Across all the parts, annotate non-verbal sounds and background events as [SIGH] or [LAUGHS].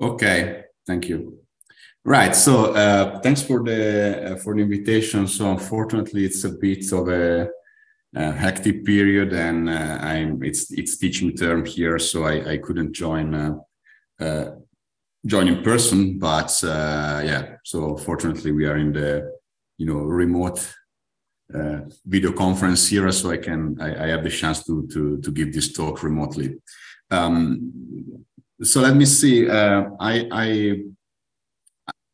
Okay, thank you. Right. So uh, thanks for the uh, for the invitation. So unfortunately, it's a bit of a, a hectic period, and uh, I'm it's it's teaching term here, so I, I couldn't join uh, uh, join in person. But uh, yeah, so fortunately, we are in the you know remote video conference here, so I can I, I, have the chance to to to give this talk remotely. Um, so let me see. Uh, I, I,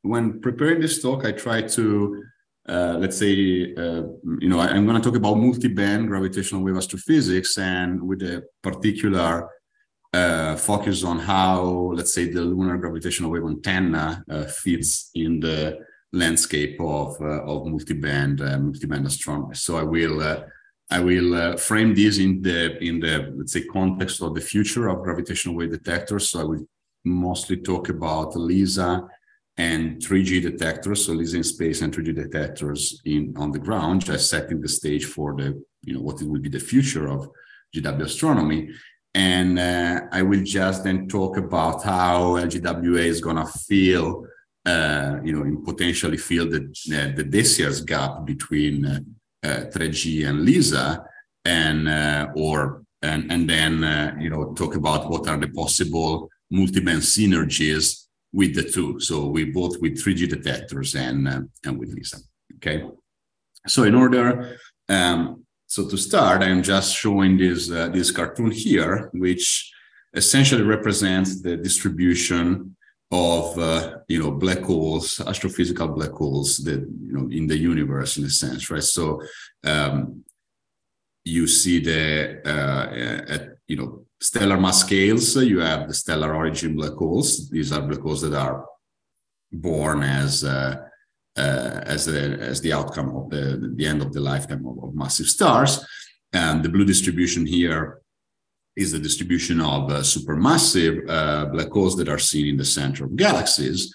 when preparing this talk, I try to, uh, let's say, uh, you know, I, am going to talk about multi-band gravitational wave astrophysics, and with a particular uh, focus on how, let's say, the lunar gravitational wave antenna uh, fits in the landscape of uh, of multi-band multi-band astronomy. So I will I will uh, frame this in the in the let's say context of the future of gravitational wave detectors. So I will mostly talk about LISA and 3G detectors, so LISA in space and 3G detectors in on the ground, just setting the stage for the you know what it will be the future of GW astronomy. And uh, I will just then talk about how LGWA is going to feel, uh, you know, and potentially fill the uh, the year's gap between uh, 3G uh, and LISA, and uh, or and and then uh, you know talk about what are the possible multi-band synergies with the two. So we both with 3G detectors and and with LISA. Okay. So in order, um, so to start, I'm just showing this uh, this cartoon here, which essentially represents the distribution of uh, you know black holes, astrophysical black holes that you know in the universe in a sense, right? So um, you see the uh, at you know stellar mass scales. You have the stellar origin black holes. These are black holes that are born as uh, uh, as the as the outcome of the the end of the lifetime of, of massive stars. And the blue distribution here is the distribution of uh, supermassive uh, black holes that are seen in the center of galaxies.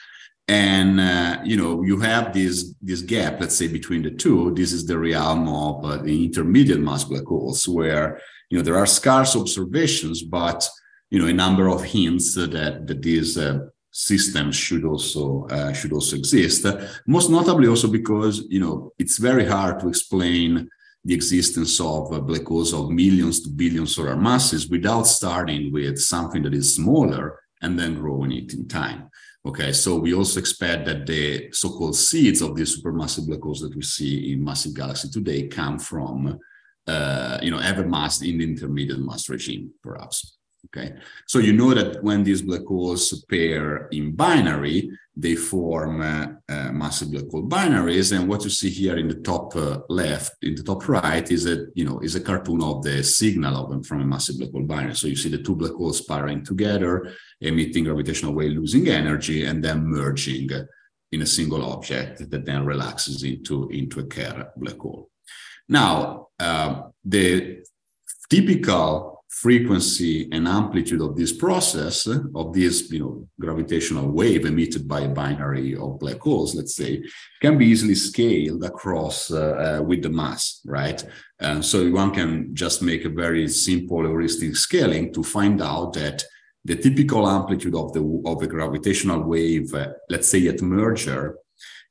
And uh, you know you have this this gap, let's say between the two. This is the realm of uh, the intermediate mass black holes, where you know there are scarce observations, but you know a number of hints that that these uh, systems should also uh, should also exist. most notably, also because you know it's very hard to explain the existence of uh, black holes of millions to billions solar masses without starting with something that is smaller and then growing it in time. Okay, so we also expect that the so-called seeds of these supermassive black holes that we see in massive galaxy today come from, uh, you know, ever mass in the intermediate mass regime, perhaps. Okay, so you know that when these black holes pair in binary, they form uh, uh, massive black hole binaries. And what you see here in the top uh, left, in the top right, is a you know is a cartoon of the signal of them from a massive black hole binary. So you see the two black holes pairing together, emitting gravitational wave, losing energy, and then merging in a single object that then relaxes into into a Kerr black hole. Now, uh, the typical frequency and amplitude of this process of this you know gravitational wave emitted by a binary of black holes let's say can be easily scaled across uh, uh, with the mass right? And so one can just make a very simple heuristic scaling to find out that the typical amplitude of the of a gravitational wave uh, let's say at merger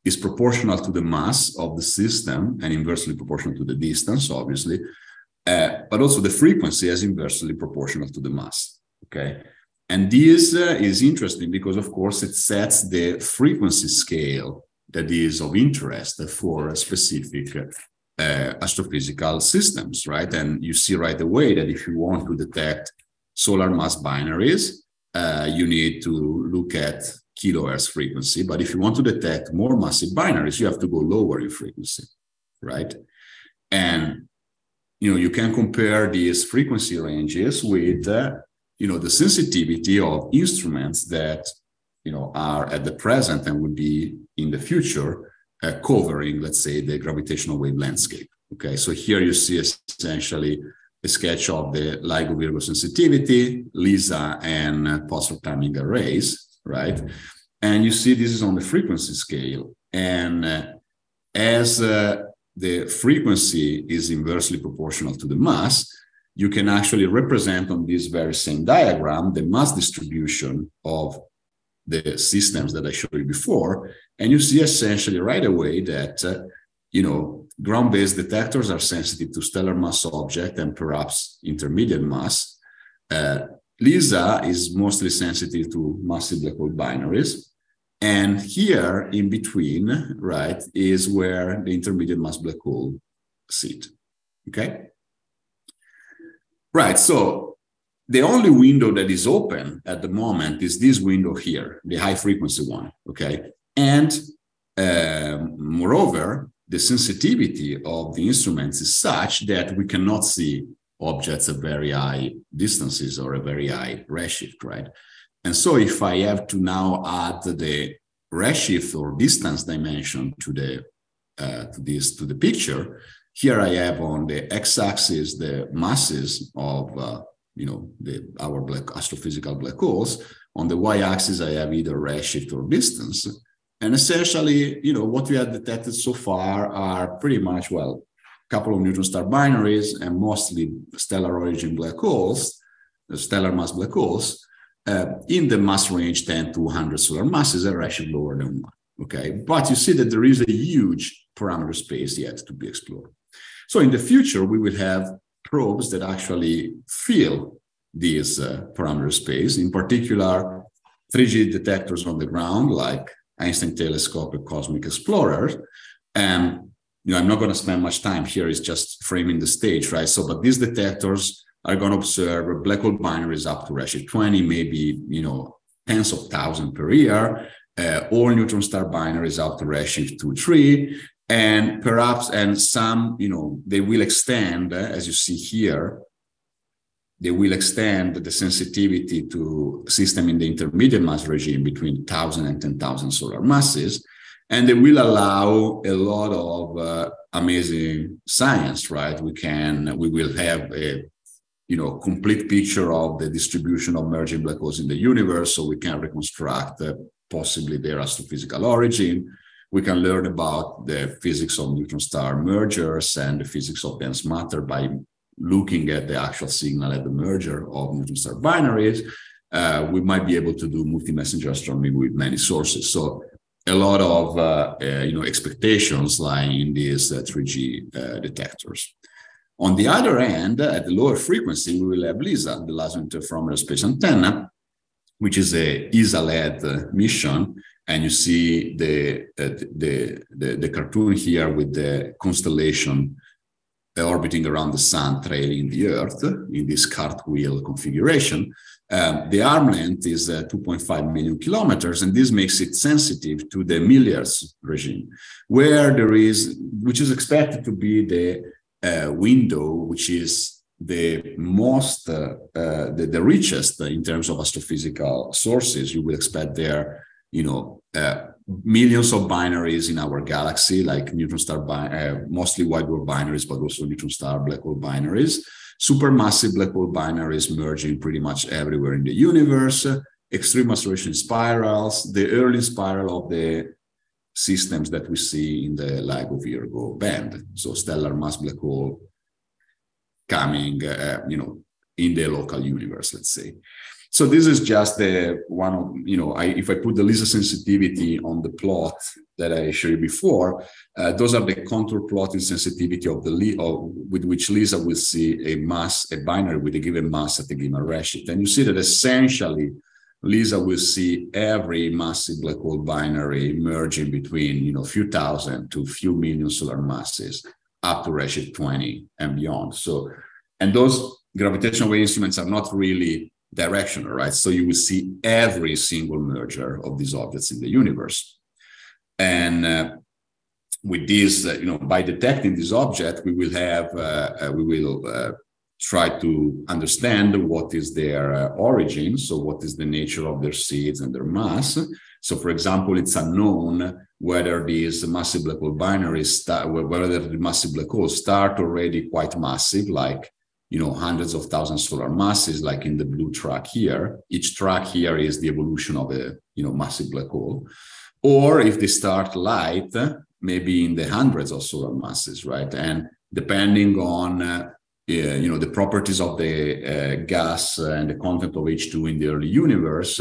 is proportional to the mass of the system and inversely proportional to the distance obviously uh, but also the frequency is inversely proportional to the mass. Okay. And this uh, is interesting because, of course, it sets the frequency scale that is of interest for specific uh, astrophysical systems, right? And you see right away that if you want to detect solar mass binaries, uh, you need to look at kilohertz frequency. But if you want to detect more massive binaries, you have to go lower in frequency, right? And you know, you can compare these frequency ranges with, uh, you know, the sensitivity of instruments that, you know, are at the present and would be in the future uh, covering, let's say, the gravitational wave landscape. Okay, so here you see essentially a sketch of the LIGO Virgo sensitivity, LISA, and pulsar timing arrays, right? And you see this is on the frequency scale. And uh, as uh, the frequency is inversely proportional to the mass, you can actually represent on this very same diagram the mass distribution of the systems that I showed you before, and you see essentially right away that uh, you know ground-based detectors are sensitive to stellar mass object and perhaps intermediate mass. Uh, LISA is mostly sensitive to massive black hole binaries. And here in between, right, is where the intermediate mass black hole sit. Okay. Right. So the only window that is open at the moment is this window here, the high frequency one. Okay. And uh, moreover, the sensitivity of the instruments is such that we cannot see objects at very high distances or a very high redshift, right? And so if I have to now add the redshift or distance dimension to the uh, to this to the picture, here I have on the x-axis the masses of uh, you know the our black astrophysical black holes. On the y-axis, I have either redshift or distance. And essentially, you know, what we have detected so far are pretty much well a couple of neutron star binaries and mostly stellar origin black holes, stellar mass black holes, uh, in the mass range 10 to 100 solar masses at redshift lower than one. Okay, but you see that there is a huge parameter space yet to be explored. So in the future, we will have probes that actually fill this uh, parameter space, in particular, 3G detectors on the ground, like Einstein Telescope and Cosmic Explorer, and you know, I'm not going to spend much time here. It's just framing the stage, right? So, but these detectors are going to observe black hole binaries up to redshift 20, maybe, you know, tens of thousands per year, uh, or neutron star binaries up to redshift 2, 3, and perhaps, and some, you know, they will extend, uh, as you see here, they will extend the sensitivity to system in the intermediate mass regime between 1,000 and 10,000 solar masses and they will allow a lot of uh, amazing science right? We can we will have a you know complete picture of the distribution of merging black holes in the universe so we can reconstruct uh, possibly their astrophysical origin. We can learn about the physics of neutron star mergers and the physics of dense matter by looking at the actual signal at the merger of neutron star binaries. Uh, we might be able to do multi-messenger astronomy with many sources. So a lot of uh, uh, you know expectations lying in these 3G uh, detectors. On the other end, at the lower frequency, we will have LISA, the Laser Interferometer Space Antenna, which is a ESA-led mission. And you see the, uh, the, the, the, cartoon here with the constellation orbiting around the sun, trailing the Earth in this cartwheel configuration. Um, the arm length is uh, 2.5 million kilometers, and this makes it sensitive to the millihertz regime, where there is, which is expected to be the uh, window, which is the most, uh, uh the, the richest in terms of astrophysical sources. You would expect there, you know, uh, millions of binaries in our galaxy, like neutron star, uh, mostly white dwarf binaries, but also neutron star black hole binaries supermassive black hole binaries merging pretty much everywhere in the universe, extreme acceleration spirals, the early spiral of the systems that we see in the LIGO Virgo band. So stellar mass black hole coming, uh, you know, in the local universe, let's say. So this is just the one of, you know, I, if I put the LISA sensitivity on the plot that I showed you before, uh, those are the contour plotting sensitivity of the of, with which LISA will see a mass, a binary with a given mass at a given redshift. And you see that essentially LISA will see every massive black hole binary merging between, you know, few thousand to few million solar masses up to redshift 20 and beyond. So, and those gravitational wave instruments are not really directional, right? So you will see every single merger of these objects in the universe. And uh, with this, uh, you know, by detecting this object, we will have, uh, uh we will uh, try to understand what is their uh, origin. So what is the nature of their seeds and their mass. So for example, it's unknown whether these massive black hole binaries start, whether the massive black holes start already quite massive, like you know hundreds of thousands solar masses like in the blue track here each track here is the evolution of a you know massive black hole or if they start light maybe in the hundreds of solar masses right and depending on uh, you know the properties of the uh, gas and the content of h2 in the early universe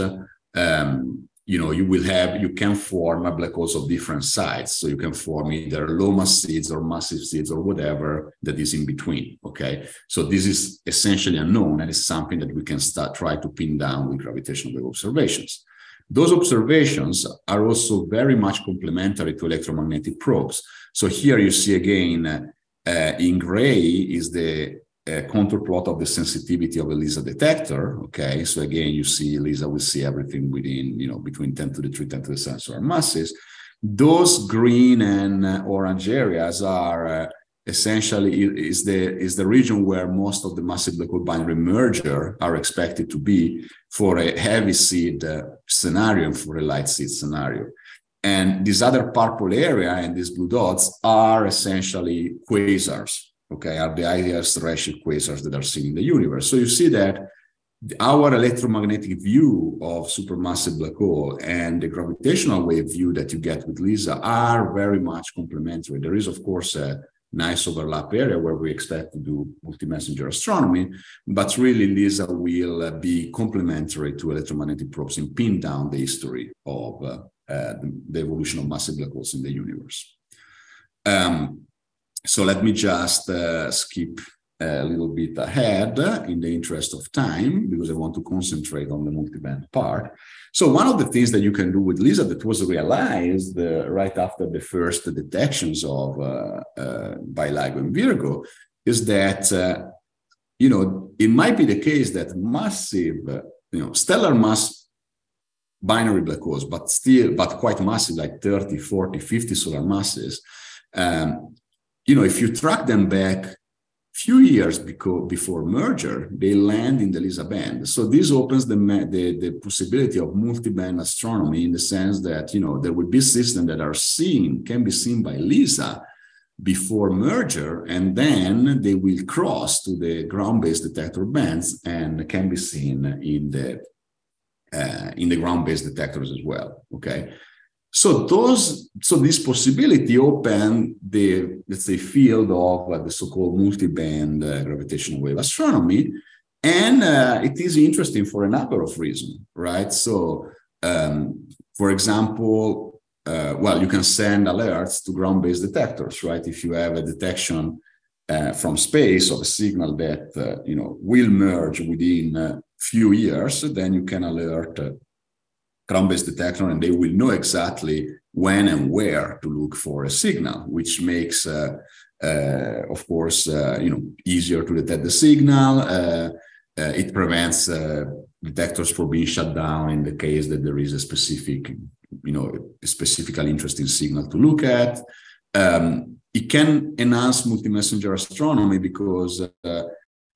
um, you know, you will have, you can form a black holes of different sizes So you can form either low mass seeds or massive seeds or whatever that is in between. Okay. So this is essentially unknown and it's something that we can start try to pin down with gravitational wave observations. Those observations are also very much complementary to electromagnetic probes. So here you see again, uh, in gray is the a contour plot of the sensitivity of a LISA detector. Okay, so again, you see LISA will see everything within, you know, between 10 to the 3, 10 to the 7 solar masses. Those green and uh, orange areas are uh, essentially is the is the region where most of the massive hole binary merger are expected to be for a heavy seed uh, scenario and for a light seed scenario. And this other purple area and these blue dots are essentially quasars okay, are the highest redshift quasars that are seen in the universe. So you see that our electromagnetic view of supermassive black hole and the gravitational wave view that you get with LISA are very much complementary. There is, of course, a nice overlap area where we expect to do multi-messenger astronomy, but really LISA will be complementary to electromagnetic probes and pin down the history of uh, the, the, evolution of massive black holes in the universe. Um, so let me just uh, skip a little bit ahead in the interest of time because I want to concentrate on the multiband part. So one of the things that you can do with LISA that was realized uh, right after the first detections of uh, uh, by LIGO and Virgo is that uh, you know it might be the case that massive you know stellar mass binary black holes but still but quite massive like 30 40 50 solar masses um, you know, if you track them back few years before merger, they land in the LISA band. So this opens the, the, the, possibility of multi-band astronomy in the sense that, you know, there will be systems that are seen, can be seen by LISA before merger, and then they will cross to the ground-based detector bands and can be seen in the uh, in the ground-based detectors as well. Okay, so those, so this possibility open the let's say field of uh, the so-called multi-band uh, gravitational wave astronomy, and uh, it is interesting for a number of reasons, right? So, um, for example, uh, well, you can send alerts to ground-based detectors, right? If you have a detection uh, from space of a signal that you know will merge within few years, then you can alert ground-based detector and they will know exactly when and where to look for a signal, which makes, uh, uh, of course, uh, you know, easier to detect the signal. Uh, uh, it prevents uh, detectors from being shut down in the case that there is a specific, you know, specifically interesting signal to look at. Um, it can enhance multi-messenger astronomy because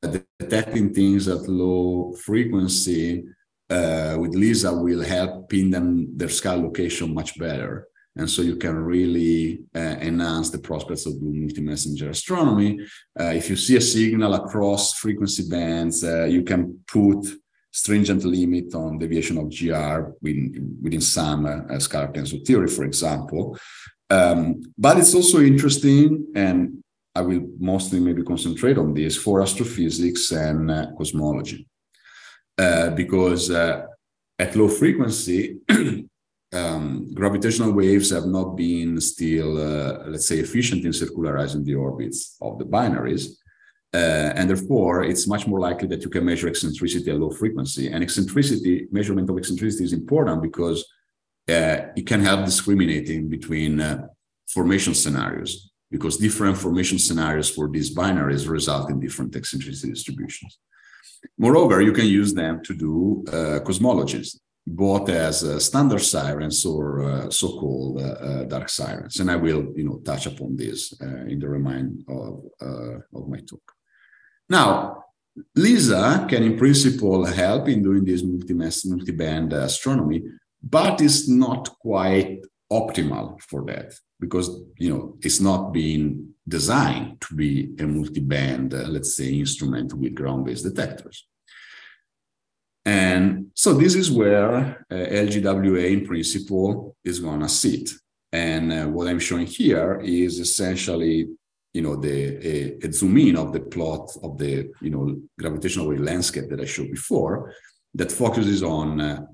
detecting things at low frequency uh, with Lisa will help pin them their sky location much better. And so you can really uh, enhance the prospects of doing multi-messenger astronomy. Uh, if you see a signal across frequency bands, uh, you can put stringent limit on deviation of GR within, within some uh, scalar tensor theory, for example. Um, but it's also interesting, and I will mostly maybe concentrate on this for astrophysics and uh, cosmology. Uh, because uh, at low frequency, [CLEARS THROAT] um, gravitational waves have not been still, uh, let's say, efficient in circularizing the orbits of the binaries. Uh, and therefore, it's much more likely that you can measure eccentricity at low frequency. And eccentricity, measurement of eccentricity is important because uh, it can help discriminating between formation scenarios, because different formation scenarios for these binaries result in different eccentricity distributions. Moreover, you can use them to do uh, cosmologies, both as uh, standard sirens or uh, so-called uh, uh, dark sirens. And I will, you know, touch upon this uh, in the remind of, of my talk. Now, LISA can in principle help in doing this multi-band astronomy, but it's not quite optimal for that because you know it's not being designed to be a multi-band, uh, let's say, instrument with ground-based detectors. And so this is where uh, LGWA in principle is going to sit. And uh, what I'm showing here is essentially, you know, the a, a, zoom in of the plot of the, you know, gravitational wave landscape that I showed before that focuses on uh,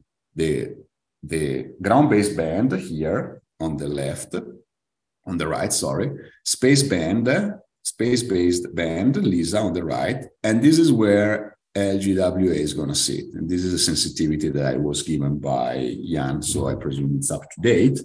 the ground-based band here on the left, on the right, sorry, space band, space-based band, LISA on the right, and this is where LGWA is going to sit. And this is a sensitivity that I was given by Jan, so I presume it's up to date.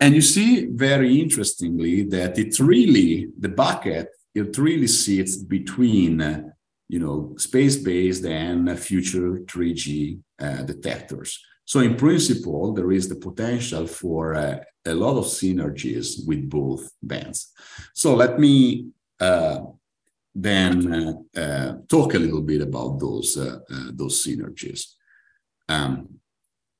And you see very interestingly that it really, the bucket, it really sits between, you know, space-based and future 3G uh, detectors. So in principle, there is the potential for uh, a lot of synergies with both bands. So let me uh, then uh, uh, talk a little bit about those uh, those synergies. Um,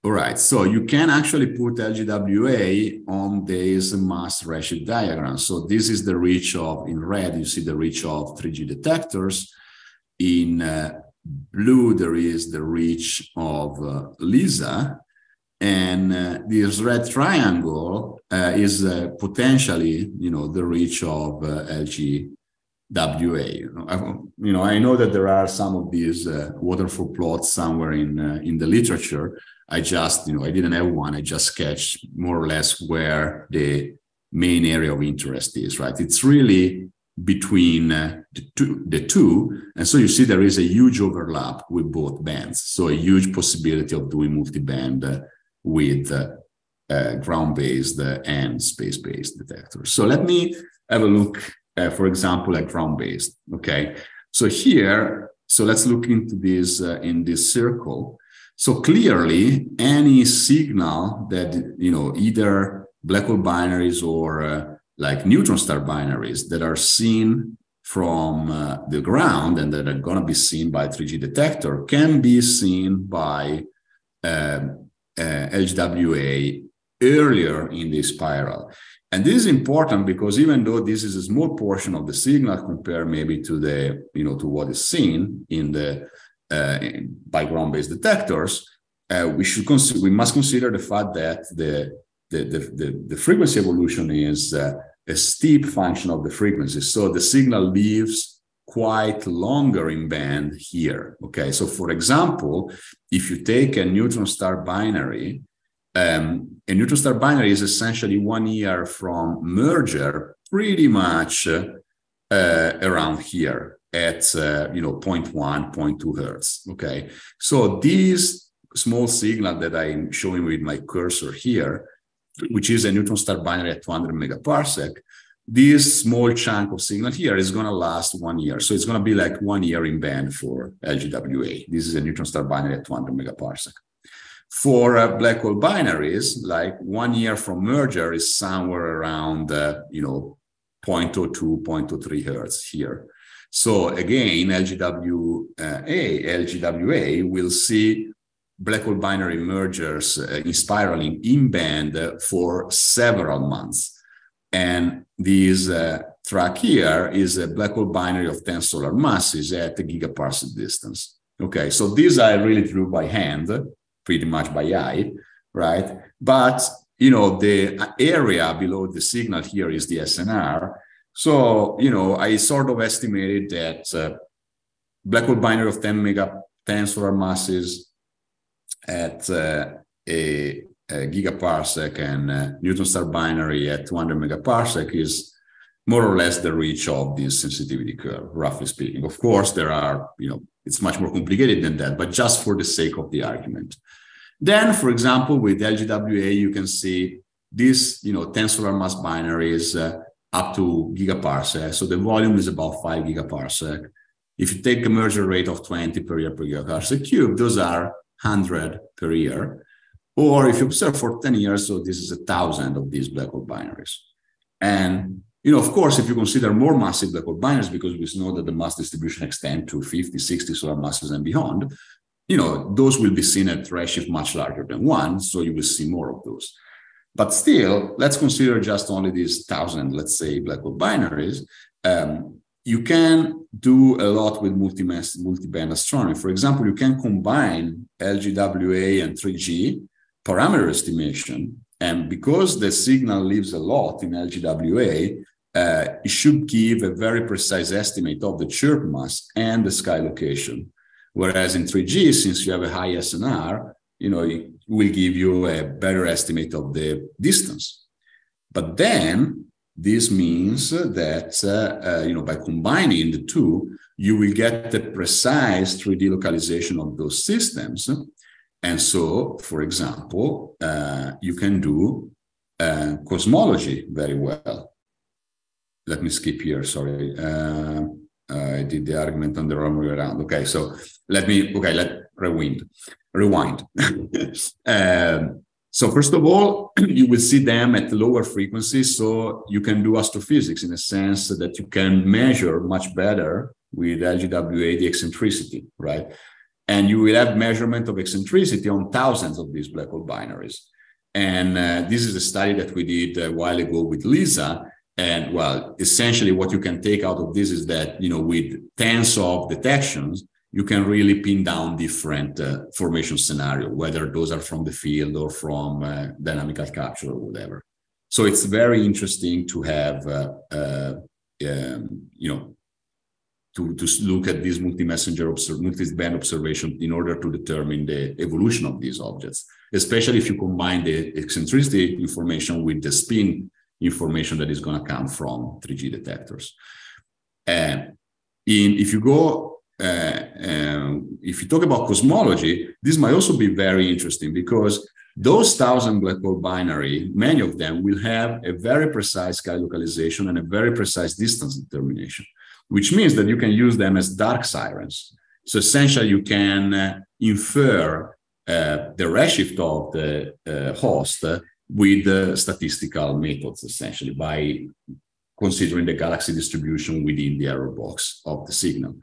all right, so you can actually put LGWA on this mass redshift diagram. So this is the reach of, in red, you see the reach of 3G detectors. In uh, blue, there is the reach of uh, LISA. And uh, this red triangle uh, is uh, potentially, you know, the reach of uh, LG WA. You know, I, you know, I know that there are some of these uh, waterfall plots somewhere in uh, in the literature. I just, you know, I didn't have one. I just sketched more or less where the main area of interest is. Right? It's really between uh, the two, the two, and so you see there is a huge overlap with both bands. So a huge possibility of doing multi-band uh, with uh, uh, ground-based and space-based detectors. So let me have a look uh, for example, like ground-based. Okay, so here, so let's look into this uh, in this circle. So clearly, any signal that you know, either black hole binaries or like neutron star binaries that are seen from uh, the ground and that are going to be seen by 3G detector can be seen by um, uh, LGWA earlier in the spiral. And this is important because even though this is a small portion of the signal compared maybe to the, you know, to what is seen in the uh, by ground-based detectors, uh, we should consider, we must consider the fact that the the, the, the, the frequency evolution is uh, a steep function of the frequency. So the signal lives quite longer in band here. Okay. So for example, if you take a neutron star binary um, a neutron star binary is essentially one year from merger, pretty much uh, around here at uh, you know 0.1, 0.2 hertz. Okay, so this small signal that I'm showing with my cursor here, which is a neutron star binary at 200 megaparsec, this small chunk of signal here is going to last one year. So it's going to be like one year in band for LGWA. This is a neutron star binary at 200 megaparsec. For uh, black hole binaries, like one year from merger is somewhere around, uh, you know, 0.02, 0.03 hertz here. So again, LGWA, LGWA will see black hole binary mergers uh, in spiraling in band for several months. And this uh, track here is a black hole binary of 10 solar masses at a gigaparsec distance. Okay, so these I really drew by hand pretty much by eye, right? But you know, the area below the signal here is the SNR. So, you know, I sort of estimated that uh, black hole binary of 10 mega 10 solar masses at uh, a, a, gigaparsec and uh, Neutron star binary at 200 megaparsec is more or less the reach of this sensitivity curve, roughly speaking. Of course, there are, you know, it's much more complicated than that, but just for the sake of the argument. Then, for example, with LGWA, you can see this, you know, 10 solar mass binaries uh, up to gigaparsec. So the volume is about five gigaparsec. If you take a merger rate of 20 per year per gigaparsec cube, those are 100 per year. Or if you observe for 10 years, so this is a thousand of these black hole binaries. And you know, of course, if you consider more massive black hole binaries, because we know that the mass distribution extends to 50, 60 solar masses and beyond, you know, those will be seen at redshift much larger than one, so you will see more of those. But still, let's consider just only these thousand, let's say, black hole binaries. Um, you can do a lot with multi-band astronomy. For example, you can combine LGWA and 3G parameter estimation. And because the signal lives a lot in LGWA, uh, it should give a very precise estimate of the chirp mass and the sky location. Whereas in 3G, since you have a high SNR, you know, it will give you a better estimate of the distance. But then this means that, uh, uh, you know, by combining the two, you will get the precise 3D localization of those systems. And so, for example, uh, you can do cosmology very well. Let me skip here, sorry. Uh, I did the argument on the wrong way around. Okay, so let me, okay, let rewind, rewind. [LAUGHS] um, so first of all, [CLEARS THROAT] you will see them at lower frequencies, so you can do astrophysics in a sense that you can measure much better with LGWA the eccentricity, right? And you will have measurement of eccentricity on thousands of these black hole binaries. And uh, this is a study that we did a while ago with Lisa. And well, essentially what you can take out of this is that, you know, with tens of detections, you can really pin down different uh, formation scenario, whether those are from the field or from uh, dynamical capture or whatever. So it's very interesting to have, uh, uh um, you know, to, to look at this multi-messenger, multi-band observation in order to determine the evolution of these objects, especially if you combine the eccentricity information with the spin information that is going to come from 3G detectors. And in, if you go uh, if you talk about cosmology, this might also be very interesting because those thousand black hole binary, many of them will have a very precise sky localization and a very precise distance determination, which means that you can use them as dark sirens. So essentially, you can uh, infer uh, the redshift of the uh, host with statistical methods, essentially by considering the galaxy distribution within the error box of the signal.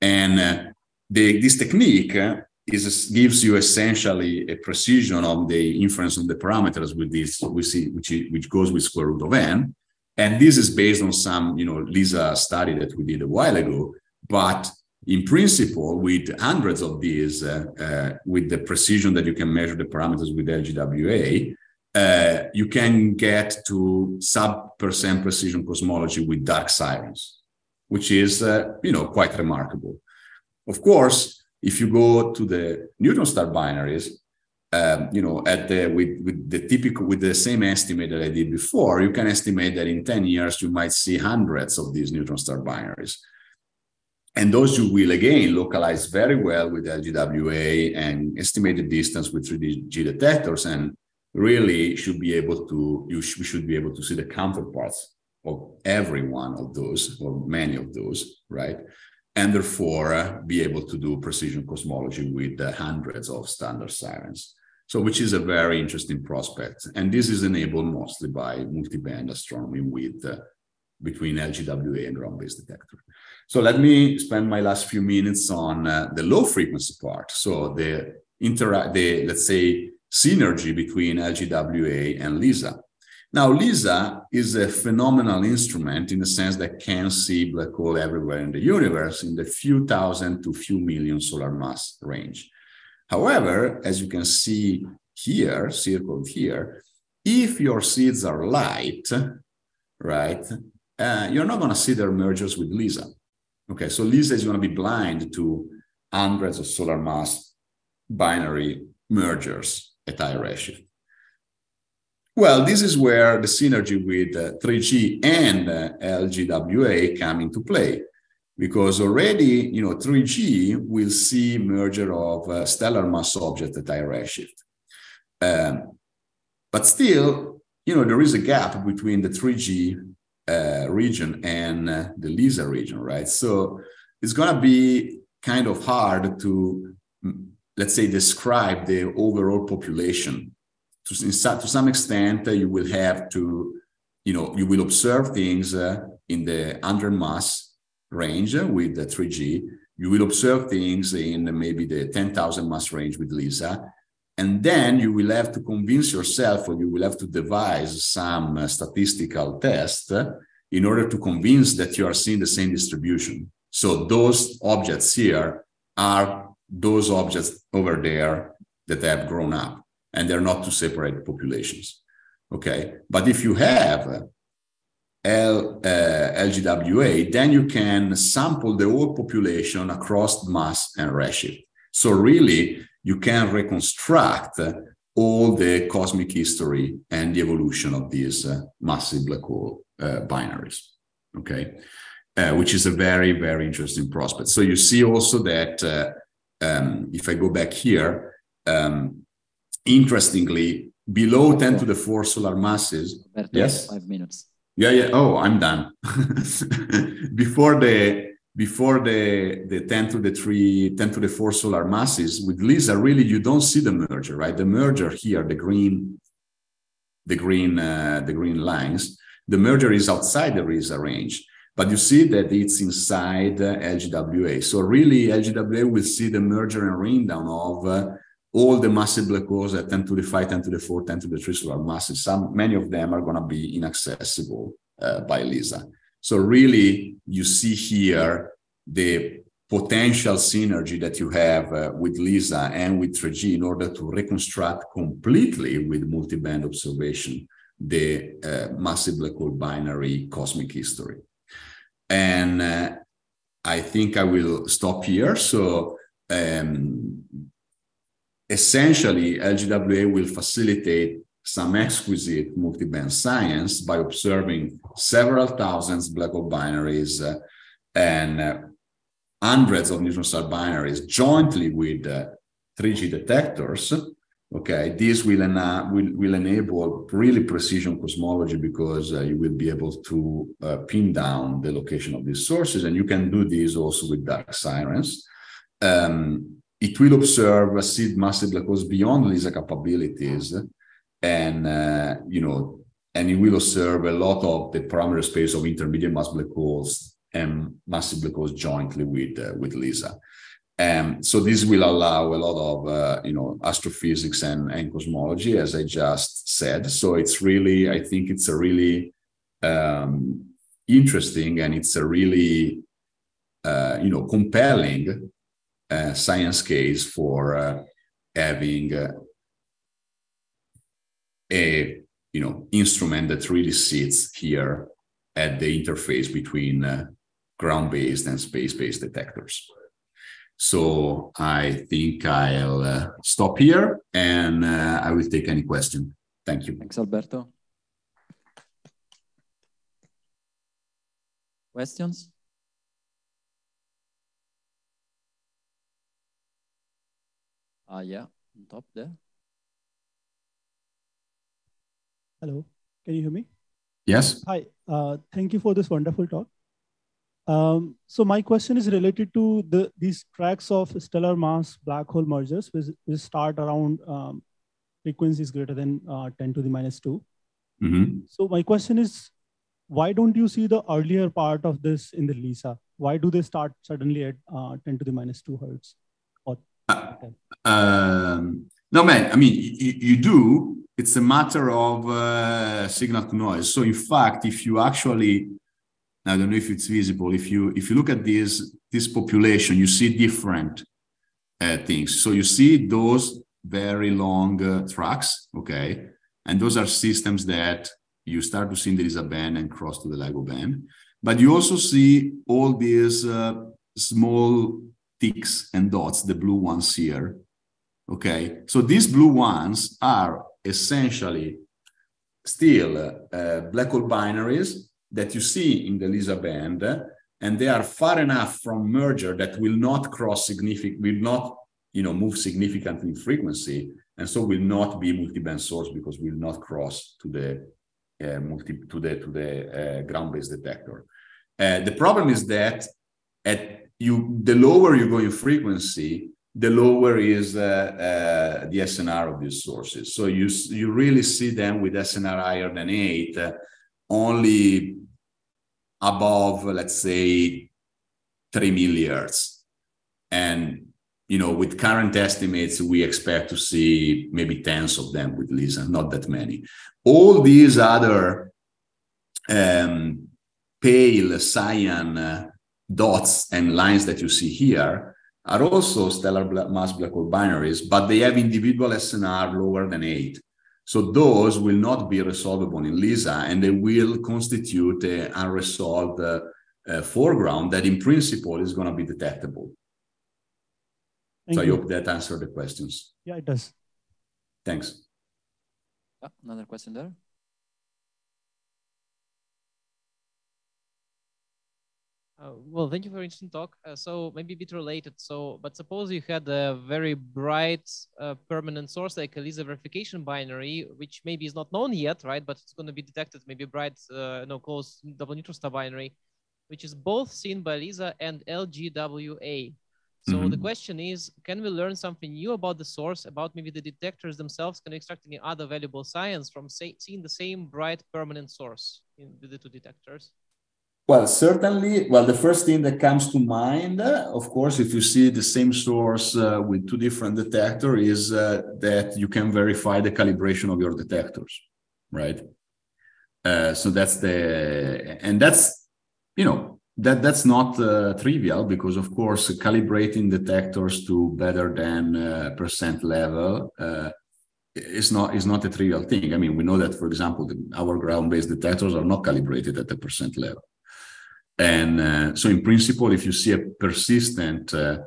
And uh, the, this technique uh, is gives you essentially a precision of the inference of the parameters with this we see which which goes with square root of n. And this is based on some you know lisa study that we did a while ago. But in principle with hundreds of these uh, uh, with the precision that you can measure the parameters with lgwa uh, you can get to sub percent precision cosmology with dark sirens which is, uh, you know, quite remarkable. Of course, if you go to the neutron star binaries, um, you know, at the with, with the typical with the same estimate that I did before, you can estimate that in 10 years you might see hundreds of these neutron star binaries. And those you will again localize very well with LGWA and estimate the distance with 3D G detectors and really should be able to you sh- we should be able to see the counterparts of every one of those or many of those, right? And therefore uh, be able to do precision cosmology with uh, hundreds of standard sirens. So, which is a very interesting prospect. And this is enabled mostly by multi-band astronomy with uh, between LGWA and ground-based detector. So let me spend my last few minutes on uh, the low frequency part. So the interact, the let's say synergy between LGWA and LISA. Now, LISA is a phenomenal instrument in the sense that can see black hole everywhere in the universe in the few thousand to few million solar mass range. However, as you can see here, circled here, if your seeds are light, right, uh, you're not going to see their mergers with LISA. Okay, so LISA is going to be blind to hundreds of solar mass binary mergers at high redshift. Well, this is where the synergy with uh, 3G and uh, LGWA come into play because already, you know, 3G will see merger of uh, stellar mass object at high redshift. Um, but still, you know, there is a gap between the 3G uh, region and uh, the LISA region, right? So it's going to be kind of hard to, let's say, describe the overall population to, to some extent, uh, you will have to, you know, you will observe things uh, in the under mass range with the 3G. You will observe things in maybe the 10,000 mass range with LISA. And then you will have to convince yourself, or you will have to devise some uh, statistical test uh, in order to convince that you are seeing the same distribution. So those objects here are those objects over there that have grown up and they're not two separate populations. Okay, but if you have L, uh, LGWA, then you can sample the whole population across mass and redshift. So really, you can reconstruct all the cosmic history and the evolution of these uh, massive black hole uh, binaries. Okay, uh, which is a very very interesting prospect. So you see also that uh, um, if I go back here, um, interestingly, below 10 to the 4 solar masses. Roberto, yes, five minutes. Yeah, yeah. Oh, I'm done. [LAUGHS] before the before the the 10 to the 3 10 to the 4 solar masses with lisa really you don't see the merger right the merger here the green the green uh, the green lines the merger is outside the lisa range but you see that it's inside uh, lgwa so really lgwa will see the merger and ring down of uh, all the massive black holes at 10 to the 5 10 to the 4 10 to the 3 solar masses some many of them are going to be inaccessible uh, by lisa so really, you see here the potential synergy that you have uh, with LISA and with 3G in order to reconstruct completely with multi-band observation the uh, massive black hole binary cosmic history. And uh, I think I will stop here. So um, essentially, LGWA will facilitate some exquisite multiband science by observing several thousands black hole binaries uh, and uh, hundreds of neutron star binaries jointly with uh, 3G detectors. Okay, this will, ena- will, will enable really precision cosmology because uh, you will be able to uh, pin down the location of these sources, and you can do this also with dark sirens. Um, it will observe a seed massive black holes beyond LISA capabilities and uh, you know, and it will observe a lot of the parameter space of intermediate mass black holes and massive black holes jointly with uh, with LISA. Um, so this will allow a lot of uh, you know astrophysics and, and cosmology, as I just said. So it's really, I think it's a really um, interesting and it's a really uh, you know compelling uh, science case for uh, having uh, a you know instrument that really sits here at the interface between uh, ground-based and space-based detectors. So I think I'll uh, stop here and I will take any question. Thank you. Thanks, Alberto. Questions? Uh, yeah, on top there. Hello, can you hear me? Yes. Hi, uh, thank you for this wonderful talk. Um, so my question is related to the these tracks of stellar mass black hole mergers, which, which start around um, frequencies greater than uh, 10 to the minus 2. Mm-hmm. So my question is, why don't you see the earlier part of this in the LISA? Why do they start suddenly at uh, 10 to the minus 2 hertz? Or, uh, um, no, man, I mean, you, you do, it's a matter of uh, signal to noise. So in fact, if you actually, I don't know if it's visible, if you if you look at this this population, you see different uh, things. So you see those very long uh, tracks, okay, and those are systems that you start to see in the band and cross to the LIGO band. But you also see all these uh, small ticks and dots, the blue ones here. Okay, so these blue ones are essentially still uh, black hole binaries that you see in the LISA band, and they are far enough from merger that will not cross significant, will not you know move significantly in frequency, and so will not be multi-band source because will not cross to the uh, multi to the to the uh, ground-based detector. Uh, the problem is that at you the lower you go in frequency, the lower is uh, uh, the SNR of these sources. So you, you really see them with SNR higher than eight, uh, only above, let's say, three millihertz. And, you know, with current estimates, we expect to see maybe tens of them with LISA, not that many. All these other um, pale cyan uh, dots and lines that you see here are also stellar mass black hole binaries, but they have individual SNR lower than eight. So those will not be resolvable in LISA, and they will constitute an unresolved uh, uh, foreground that in principle is going to be detectable. Thank so you. I hope that answered the questions. Yeah, it does. Thanks. Yeah, another question there. Uh, well, thank you for interesting talk. Uh, so maybe a bit related. So, but suppose you had a very bright uh, permanent source like a Lisa verification binary, which maybe is not known yet, right? But it's going to be detected maybe bright, uh, no, close double neutron star binary, which is both seen by Lisa and LGWA. So the Mhm. question is, can we learn something new about the source, about maybe the detectors themselves? Can we extract any other valuable science from say, seeing the same bright permanent source in the, the two detectors? Well, certainly. Well, the first thing that comes to mind, uh, of course, if you see the same source uh, with two different detectors, is uh, that you can verify the calibration of your detectors, right? Uh, so that's the, and that's, you know, that that's not uh, trivial because, of course, calibrating detectors to better than uh, percent level is not is not a trivial thing. I mean, we know that, for example, the, our ground-based detectors are not calibrated at the percent level. And uh, so, in principle, if you see a persistent uh,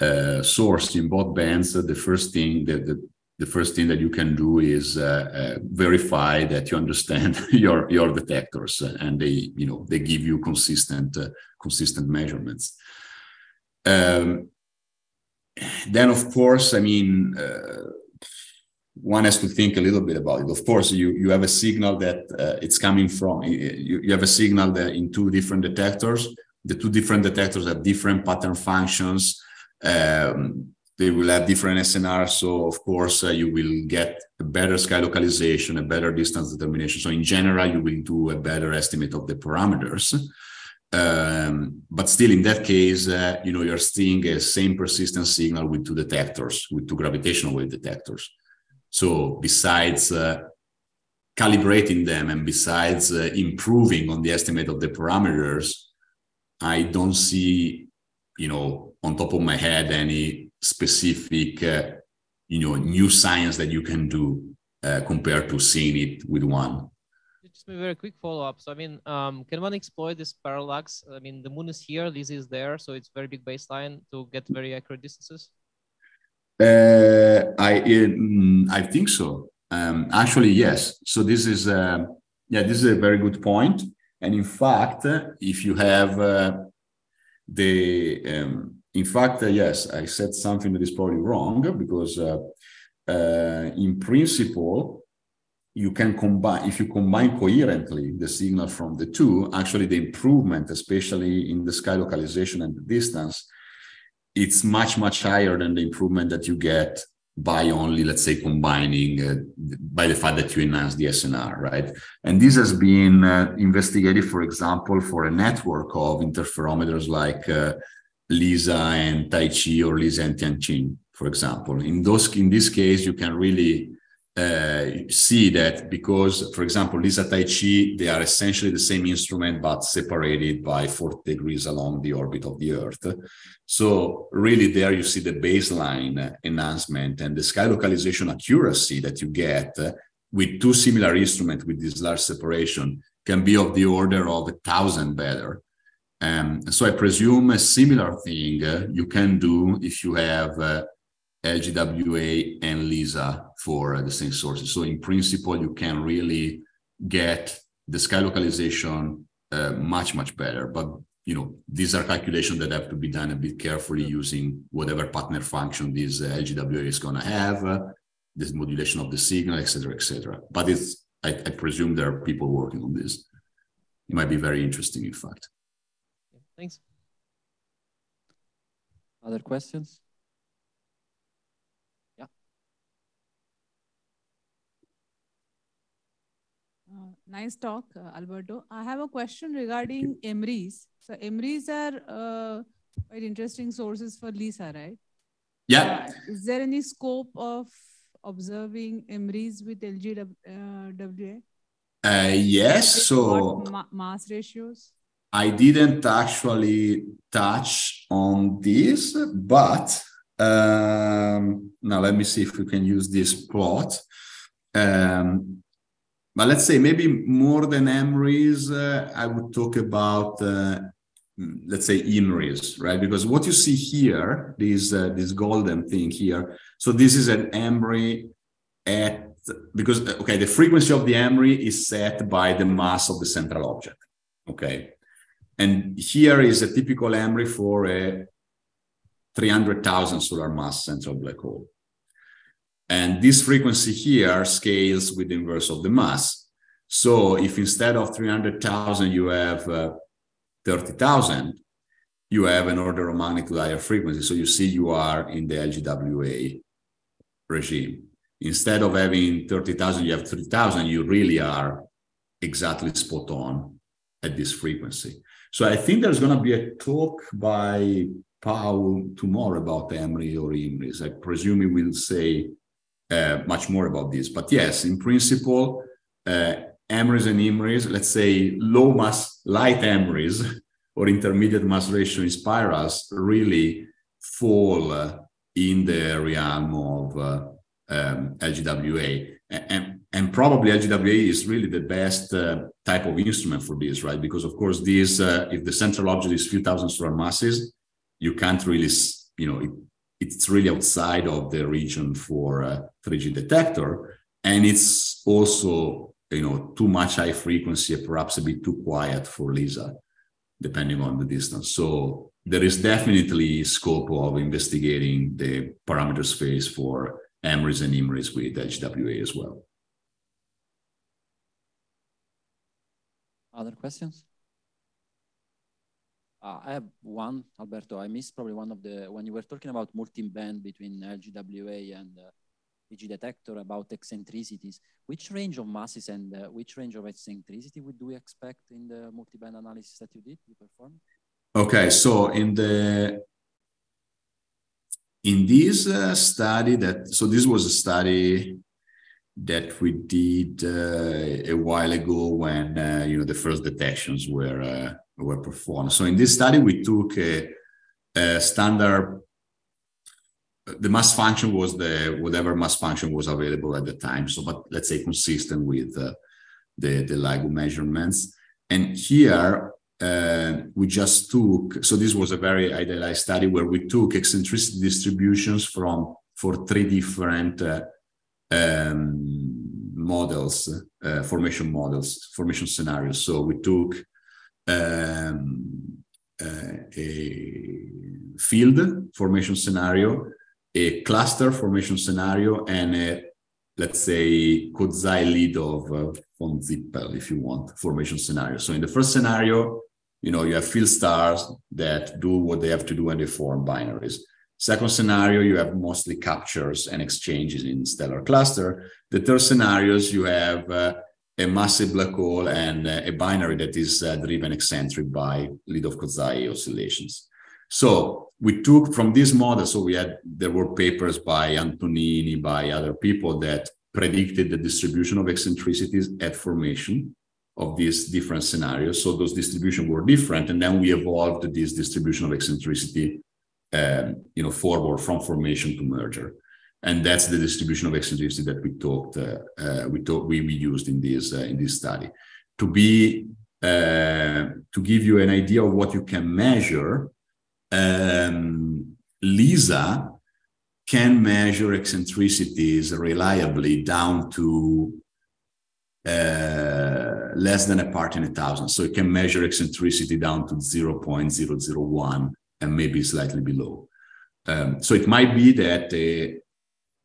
uh, source in both bands, the first thing that the, the first thing that you can do is uh, uh, verify that you understand [LAUGHS] your your detectors, and they you know they give you consistent uh, consistent measurements. Um, then, of course, I mean. One has to think a little bit about it. Of course, you, you have a signal that uh, it's coming from, you, you have a signal that in two different detectors. The two different detectors have different pattern functions. Um, they will have different SNR. So, of course, uh, you will get a better sky localization, a better distance determination. So, in general, you will do a better estimate of the parameters. Um, but still, in that case, uh, you know, you're seeing a same persistent signal with two detectors, with two gravitational wave detectors. So besides uh, calibrating them and besides uh, improving on the estimate of the parameters, I don't see, you know, on top of my head any specific, uh, you know, new science that you can do uh, compared to seeing it with one. Just a very quick follow up. So, I mean, um, can one exploit this parallax? I mean, the moon is here, this is there, so it's very big baseline to get very accurate distances. Uh, I mm, I think so. Um, actually, yes. So this is uh, yeah, this is a very good point. And in fact, uh, if you have uh, the um, in fact, uh, yes, I said something that is probably wrong because uh, uh, in principle, you can combine if you combine coherently the signal from the two. Actually, the improvement, especially in the sky localization and the distance, it's much much higher than the improvement that you get by only let's say combining uh, by the fact that you enhance the snr right? And this has been uh, investigated for example for a network of interferometers like uh, lisa and Taiji or lisa and TianQin for example. In those in this case you can really uh, see that because, for example, Lisa Taiji, they are essentially the same instrument, but separated by 40 degrees along the orbit of the Earth. So really there you see the baseline enhancement and the sky localization accuracy that you get with two similar instruments with this large separation can be of the order of a thousand better. Um, so I presume a similar thing uh, you can do if you have uh, LGWA and LISA for uh, the same sources. So in principle, you can really get the sky localization uh, much, much better. But you know, these are calculations that have to be done a bit carefully using whatever pattern function this uh, LGWA is going to have, uh, this modulation of the signal, etc., etc. But it's, I, I presume there are people working on this. It might be very interesting, in fact. Thanks. Other questions? Uh, nice talk, uh, Alberto. I have a question regarding EMRIs. So EMRIs are uh, quite interesting sources for LISA, right? Yeah. Uh, is there any scope of observing EMRIs with LGWA? Uh, yes. So ma mass ratios? I didn't actually touch on this, but um, now let me see if we can use this plot. Um, but let's say maybe more than EMRIs, uh, I would talk about uh, let's say IMRIs, right? Because what you see here, this uh, this golden thing here. So this is an EMRI at because okay, the frequency of the EMRI is set by the mass of the central object. Okay, and here is a typical EMRI for a 300,000 solar mass central black hole. And this frequency here scales with the inverse of the mass. So if instead of 300,000 you have uh, 30,000, you have an order of magnitude higher frequency. So you see you are in the LGWA regime. Instead of having 30,000, you have 3,000, you really are exactly spot on at this frequency. So I think there's going to be a talk by Paul tomorrow about EMRI or IMRIs. I presume he will say much more about this. But yes, in principle, uh, EMRIs and IMRIs, let's say low mass light EMRIs or intermediate mass ratio in spirals really fall uh, in the realm of uh, um, LGWA. And, and probably LGWA is really the best uh, type of instrument for this, right? Because of course, this, uh, if the central object is few thousand solar masses, you can't really, you know, it, it's really outside of the region for uh, a 3G detector. And it's also, you know, too much high frequency, perhaps a bit too quiet for LISA, depending on the distance. So there is definitely scope of investigating the parameter space for EMRIs and IMRIs with HWA as well. Other questions? Uh, I have one, Alberto. I missed probably one of the, when you were talking about multi-band between LGWA and uh, EG detector about eccentricities, which range of masses and uh, which range of eccentricity would we expect in the multi-band analysis that you did, you performed? Okay, so in the in this uh, study that so this was a study that we did uh, a while ago when uh, you know the first detections were uh, were performed. So in this study, we took a, a, standard. The mass function was the whatever mass function was available at the time. So, but let's say consistent with uh, the the LIGO measurements. And here uh, we just took. So this was a very idealized study where we took eccentricity distributions from for three different uh, um, models, uh, formation models, formation scenarios. So we took um, uh, a field formation scenario, a cluster formation scenario, and a, let's say, Kozai Lidov uh, von Zeipel, if you want, formation scenario. So in the first scenario, you know, you have field stars that do what they have to do and they form binaries. Second scenario, you have mostly captures and exchanges in stellar cluster. The third scenarios, you have uh, a massive black hole and uh, a binary that is uh, driven eccentric by Lidov-Kozai oscillations. So we took from this model, so we had, there were papers by Antonini, by other people that predicted the distribution of eccentricities at formation of these different scenarios. So those distributions were different. And then we evolved this distribution of eccentricity, um, you know, forward from formation to merger. And that's the distribution of eccentricity that we talked uh, uh, we talked we, we used in this uh, in this study. To be uh, to give you an idea of what you can measure um, lisa can measure eccentricities reliably down to uh, less than a part in a thousand. So it can measure eccentricity down to 0.001 and maybe slightly below um, so it might be that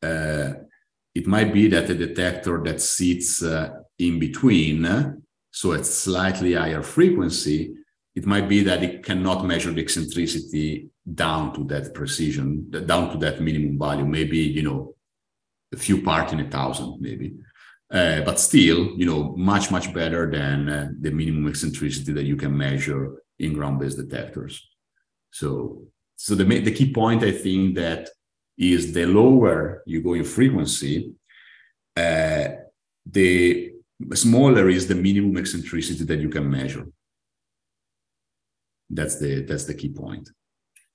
uh, it might be that a detector that sits uh, in between, so at slightly higher frequency, it might be that it cannot measure the eccentricity down to that precision, down to that minimum value, maybe, you know, a few part in a thousand, maybe. Uh, but still, you know, much, much better than uh, the minimum eccentricity that you can measure in ground-based detectors. So, so the, the key point, I think that is the lower you go in frequency, uh, the smaller is the minimum eccentricity that you can measure. That's the that's the key point.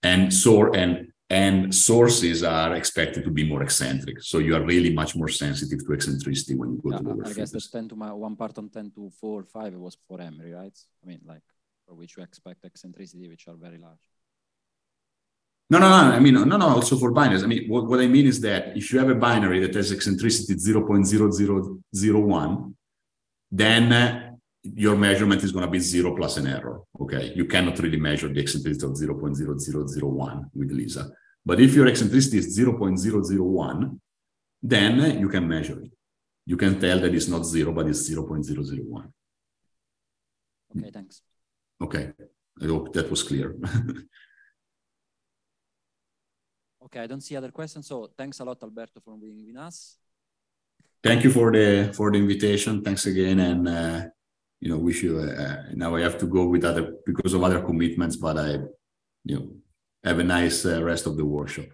And so and and sources are expected to be more eccentric. So you are really much more sensitive to eccentricity when you go yeah, to lower I guess the 10 to my one part on 10 to 4 5 it was for EMRI, right? I mean, like for which we expect eccentricity, which are very large. No, no, no. I mean, no, no. Also for binaries. I mean, what, what I mean is that if you have a binary that has eccentricity 0.0001, then uh, your measurement is going to be zero plus an error. Okay, you cannot really measure the eccentricity of 0.0001 with LISA. But if your eccentricity is 0.001, then you can measure it. You can tell that it's not zero, but it's 0.001. Okay, thanks. Okay, I hope that was clear. [LAUGHS] okay, I don't see other questions. So thanks a lot, Alberto, for being with us. Thank you for the for the invitation. Thanks again, and uh, you know, wish you. Uh, now I have to go with other because of other commitments, but I, you know, have a nice uh, rest of the workshop.